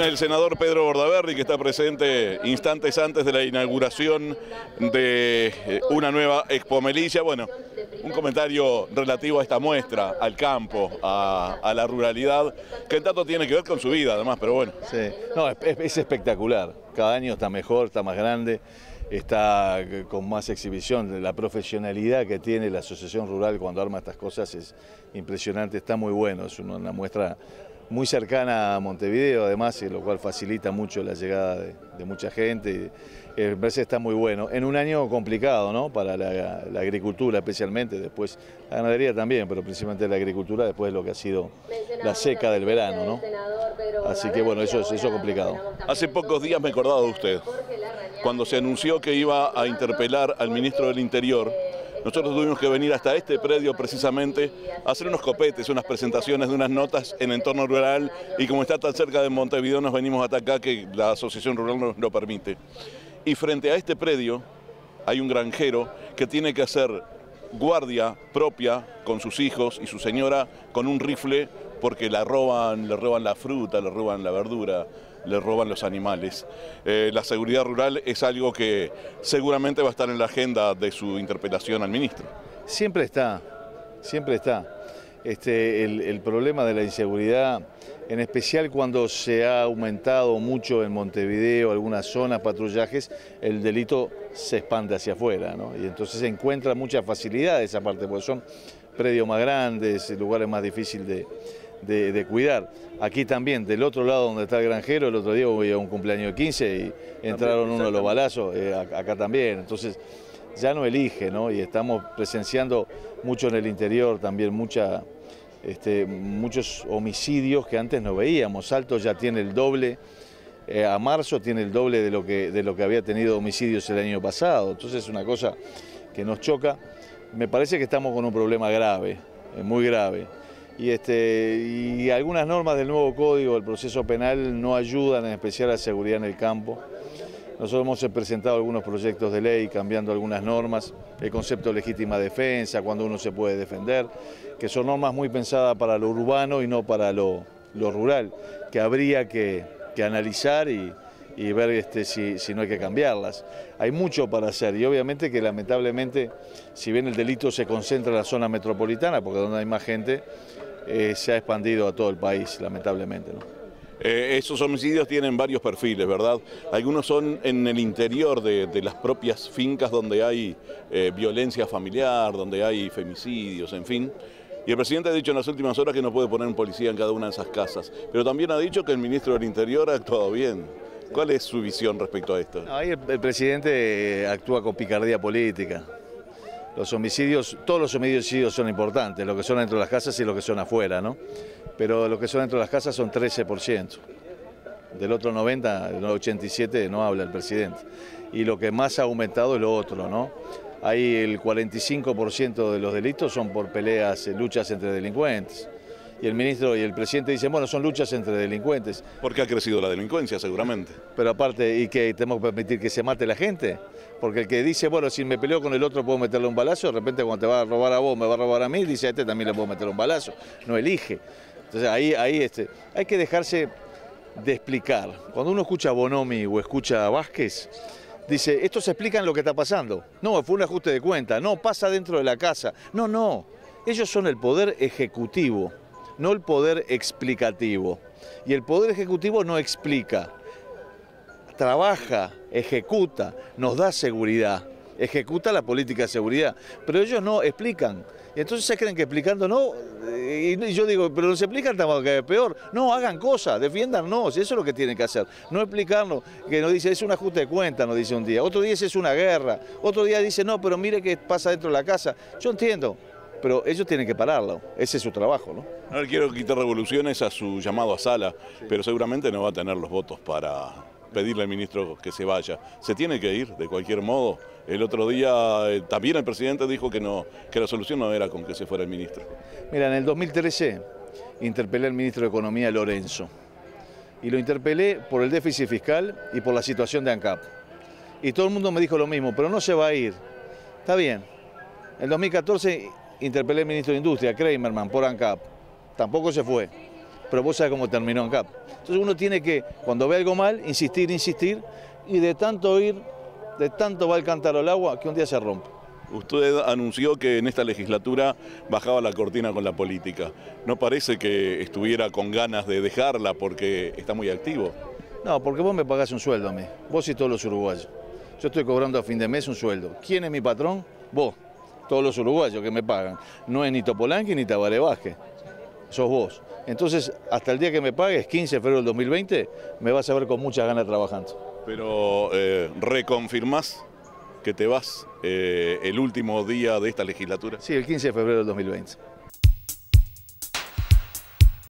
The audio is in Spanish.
el senador Pedro Bordaberry, que está presente instantes antes de la inauguración de eh, una nueva Expo Melilla. Bueno, un comentario relativo a esta muestra, al campo, a, la ruralidad, que tanto tiene que ver con su vida además, pero bueno. Sí, no, es espectacular. Cada año está mejor, está más grande está con más exhibición. La profesionalidad que tiene la Asociación Rural cuando arma estas cosas es impresionante, está muy bueno, es una muestra muy cercana a Montevideo además, lo cual facilita mucho la llegada de, mucha gente. Y, me parece que está muy bueno. En un año complicado, ¿no? Para la, agricultura especialmente, después la ganadería también, pero principalmente la agricultura después de lo que ha sido la seca del verano, ¿no? Así que bueno, eso es eso complicado. Hace pocos días me he acordado de usted, cuando se anunció que iba a interpelar al ministro del Interior nosotros tuvimos que venir hasta este predio precisamente a hacer unos copetes, unas presentaciones de unas notas en entorno rural y como está tan cerca de Montevideo nos venimos hasta acá que la Asociación Rural nos lo permite. Y frente a este predio hay un granjero que tiene que hacer guardia propia con sus hijos y su señora con un rifle porque la roban, le roban la fruta, le roban la verdura, le roban los animales. Eh, la seguridad rural es algo que seguramente va a estar en la agenda de su interpelación al ministro. Siempre está, siempre está. Este, el, problema de la inseguridad, en especial cuando se ha aumentado mucho en Montevideo, algunas zonas, patrullajes, el delito se expande hacia afuera, ¿no? Y entonces se encuentra mucha facilidad esa parte, porque son predios más grandes, lugares más difíciles de, de, cuidar. Aquí también, del otro lado donde está el granjero, el otro día hubo un cumpleaños de 15 y entraron uno de los balazos, eh, acá también. Entonces ya no elige, ¿no? Y estamos presenciando mucho en el interior también mucha, este, muchos homicidios que antes no veíamos. Salto ya tiene el doble, eh, a marzo tiene el doble de lo, que, de lo que había tenido homicidios el año pasado. Entonces es una cosa que nos choca. Me parece que estamos con un problema grave, eh, muy grave y, este, y algunas normas del nuevo código del proceso penal no ayudan en especial a la seguridad en el campo. Nosotros hemos presentado algunos proyectos de ley cambiando algunas normas, el concepto de legítima defensa, cuando uno se puede defender, que son normas muy pensadas para lo urbano y no para lo, rural, que habría que, analizar y, ver este, si, si, no hay que cambiarlas. Hay mucho para hacer y obviamente que lamentablemente, si bien el delito se concentra en la zona metropolitana, porque donde hay más gente, eh, se ha expandido a todo el país, lamentablemente. Eh, esos homicidios tienen varios perfiles, ¿verdad? Algunos son en el interior de, las propias fincas donde hay eh, violencia familiar, donde hay femicidios, en fin. Y el presidente ha dicho en las últimas horas que no puede poner un policía en cada una de esas casas, pero también ha dicho que el ministro del Interior ha actuado bien. ¿Cuál es su visión respecto a esto? Ahí el presidente actúa con picardía política. Los homicidios, todos los homicidios son importantes, lo que son dentro de las casas y lo que son afuera, ¿no? Pero lo que son dentro de las casas son 13%. Del otro 90, del 87 no habla el presidente. Y lo que más ha aumentado es lo otro, ¿no? Ahí el 45% de los delitos son por peleas, luchas entre delincuentes y el ministro y el presidente dicen, bueno, son luchas entre delincuentes. Porque ha crecido la delincuencia, seguramente. Pero aparte, ¿y que tenemos que permitir que se mate la gente? Porque el que dice, bueno, si me peleo con el otro puedo meterle un balazo, de repente cuando te va a robar a vos, me va a robar a mí, dice, a este también le puedo meter un balazo. No elige. Entonces ahí, ahí este, hay que dejarse de explicar. Cuando uno escucha a Bonomi o escucha a Vázquez, dice, esto se explica en lo que está pasando. No, fue un ajuste de cuenta, no, pasa dentro de la casa. No, no, ellos son el poder ejecutivo no el poder explicativo. Y el poder ejecutivo no explica, trabaja, ejecuta, nos da seguridad, ejecuta la política de seguridad, pero ellos no explican. Y entonces se creen que explicando no, y yo digo, pero se explican tampoco que es peor. No, hagan cosas, defiéndanos, eso es lo que tienen que hacer. No explicarnos, que nos dice, es un ajuste de cuenta, nos dice un día. Otro día es una guerra, otro día dice, no, pero mire qué pasa dentro de la casa. Yo entiendo, pero ellos tienen que pararlo, ese es su trabajo, ¿no? No le quiero quitar revoluciones a su llamado a sala, pero seguramente no va a tener los votos para pedirle al ministro que se vaya. Se tiene que ir, de cualquier modo. El otro día eh, también el presidente dijo que, no, que la solución no era con que se fuera el ministro. Mira, en el 2013 interpelé al ministro de Economía, Lorenzo, y lo interpelé por el déficit fiscal y por la situación de ANCAP. Y todo el mundo me dijo lo mismo, pero no se va a ir. Está bien. En el 2014 interpelé al ministro de Industria, Kramerman, por ANCAP. Tampoco se fue. pero vos sabés cómo terminó en CAP. Entonces uno tiene que, cuando ve algo mal, insistir, insistir, y de tanto ir, de tanto va el cántaro al agua, que un día se rompe. Usted anunció que en esta legislatura bajaba la cortina con la política. ¿No parece que estuviera con ganas de dejarla porque está muy activo? No, porque vos me pagás un sueldo a mí, vos y todos los uruguayos. Yo estoy cobrando a fin de mes un sueldo. ¿Quién es mi patrón? Vos, todos los uruguayos que me pagan. No es ni Topolanqui ni Tabaré Vázquez, sos vos. Entonces, hasta el día que me pagues, 15 de febrero del 2020, me vas a ver con muchas ganas trabajando. Pero, eh, ¿reconfirmás que te vas eh, el último día de esta legislatura? Sí, el 15 de febrero del 2020.